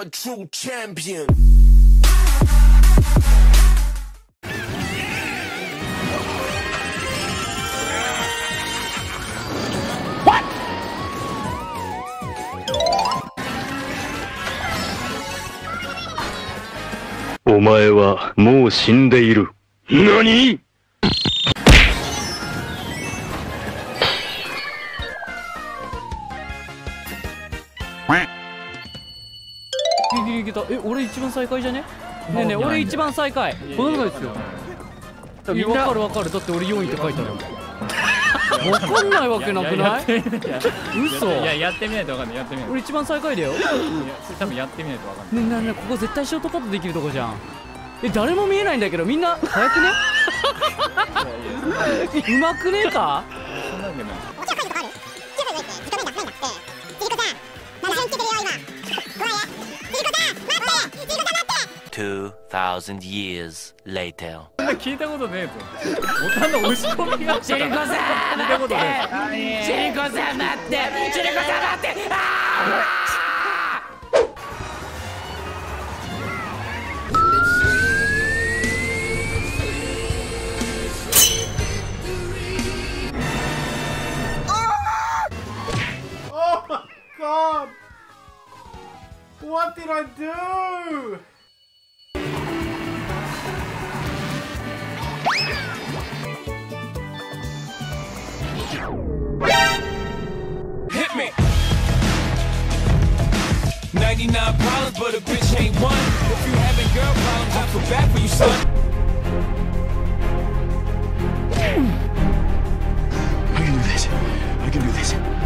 a true champion. お前はもう死んでいる。何ギリギリいけた。え俺一番最下位じゃね？ねえねえ俺一番最下位。この中ですよ。いやわかるわかる。だって俺4位って書いてある。わかんないわけなくない嘘いややってみないとわかんないやってみないと俺一番最下位だよ多分やってみないとわかんないえねえねえここ絶対ショートカットできるとこじゃんえ誰も見えないんだけどみんな早くねうまくねえかそんなんでも2,000 years later. そんな聞いたことねえぞボタンの押し込みがあったシリコさん聞いたことねえシリコさん待ってシリコさん待ってあ Oh my god! What did I do? Hit me. 99 problems, but a bitch ain't one. If you having girl problems, I feel bad for you, son. I can do this. I can do this.